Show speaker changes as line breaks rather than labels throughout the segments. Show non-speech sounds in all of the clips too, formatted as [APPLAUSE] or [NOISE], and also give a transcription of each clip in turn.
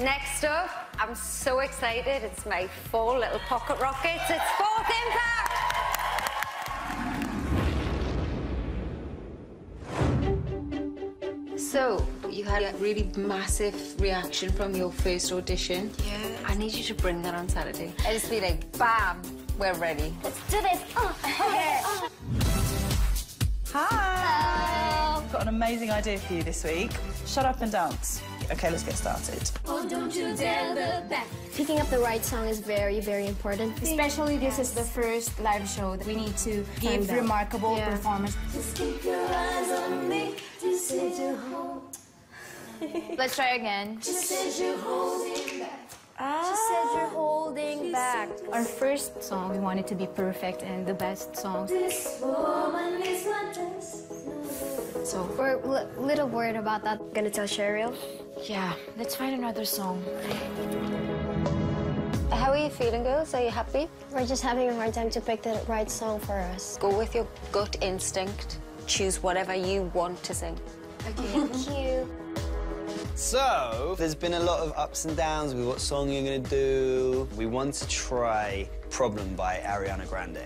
Next up, I'm so excited. It's my four little pocket rockets. It's Fourth Impact.
So, you had a really massive reaction from your first audition.
Yeah.
I need you to bring that on Saturday. I just be like, bam, we're ready.
Let's do this. Oh, okay.
Hi! I've got an amazing idea for you this week. Shut up and dance. Okay, let's get started.
Oh, don't you dare look back. Picking up the right song is very, very important.
Especially this is the first live show that we need to give remarkable
Yeah.
performance.
Just keep your eyes on me. Just hold.
Let's try again.
Just said you're holding back. She said you're holding back.
Our first song, we want it to be perfect and the best song.
This woman is my destiny.
So,
We're a li- little worried about that. Gonna tell Cheryl.
yeah, let's find another song.
How are you feeling, girls? Are you happy?
We're just having a hard time to pick the right song for us.
Go with your gut instinct. Choose whatever you want to sing. Okay.
Thank you.
So, there's been a lot of ups and downs with what song you're gonna do. We want to try Problem by Ariana Grande.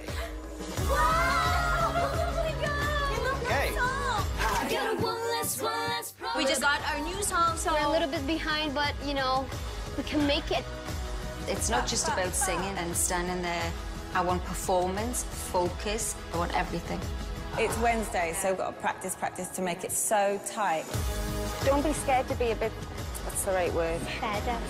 Our new song, so
We're a little bit behind, but you know, we can make it.
It's not just about singing and standing there. I want performance, focus, I want everything.
It's Wednesday, so we've got to practice, practice to make it so tight.
Don't be scared to be a bit. What's the right word?
Badass.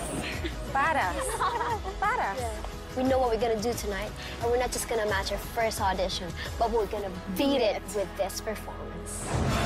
Badass. [LAUGHS] Badass.
We know what we're gonna do tonight, and we're not just gonna match our first audition, but we're gonna beat it with this performance.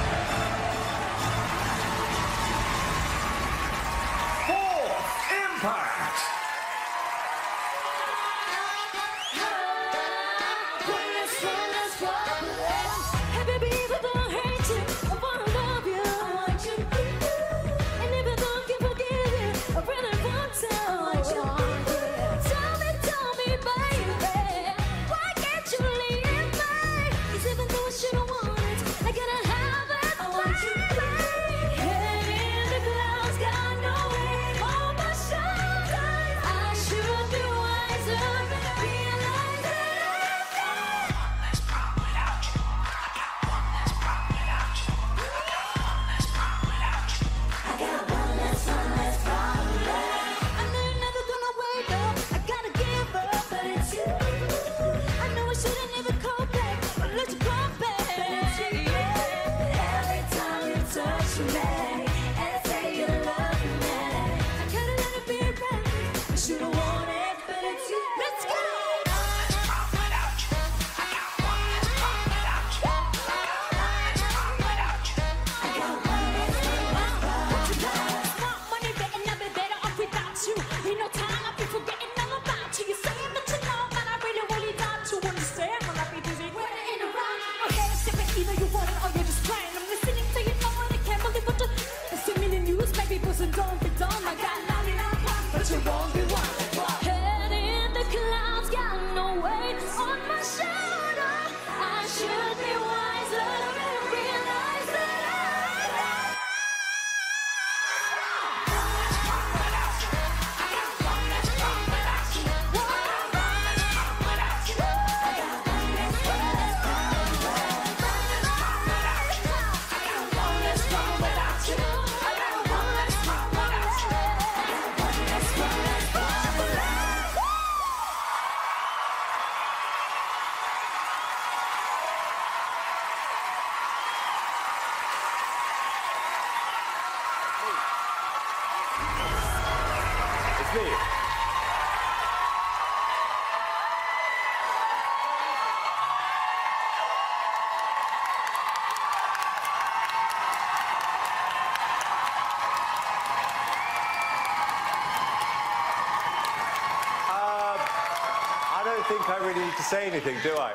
Think I really need to say anything, do I?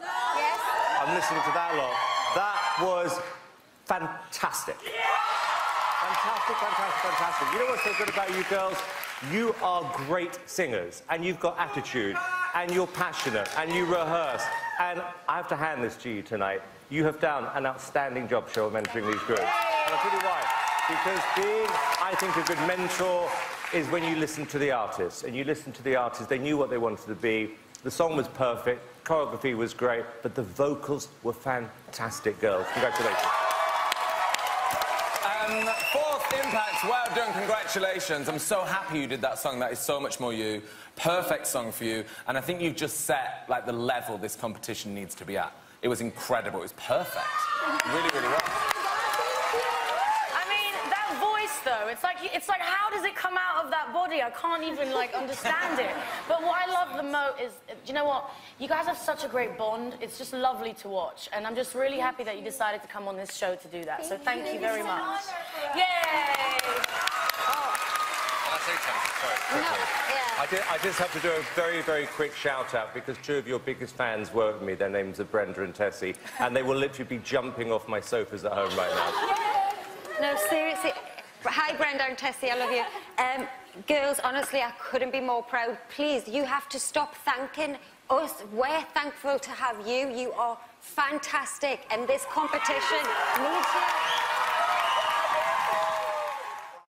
Yes.
I'm listening to that lot. That was fantastic. Fantastic, fantastic, fantastic. You know what's so good about you girls? You are great singers, and you've got attitude, and you're passionate, and you rehearse. And I have to hand this to you tonight. You have done an outstanding job, Cheryl, mentoring these groups. And I'll tell you why. Because being, I think a good mentor is when you listen to the artist, and you listen to the artist, they knew what they wanted to be. The song was perfect, choreography was great, but the vocals were fantastic, girls. Congratulations.
Um, fourth impact, well done, congratulations. I'm so happy you did that song. That is so much more you. Perfect song for you. And I think you've just set like the level this competition needs to be at. It was incredible. It was perfect. Really, really well.
I mean, that voice though, it's like it's like how does it come out of that body? I can't even like understand it. [LAUGHS] But what I love the most is, do you know what? You guys have such a great bond. It's just lovely to watch, and I'm just really happy that you decided to come on this show to do that. So thank you very much. Yay!
Can I say something? I, did, I just have to do a very, very quick shout out because two of your biggest fans work with me. Their names are Brenda and Tessie, and they will literally be jumping off my sofas at home right now. [LAUGHS]
No, seriously. Hi, Brenda and Tessie, I love you. Um, girls, honestly, I couldn't be more proud. Please, you have to stop thanking us. We're thankful to have you. You are fantastic, and this competition needs you.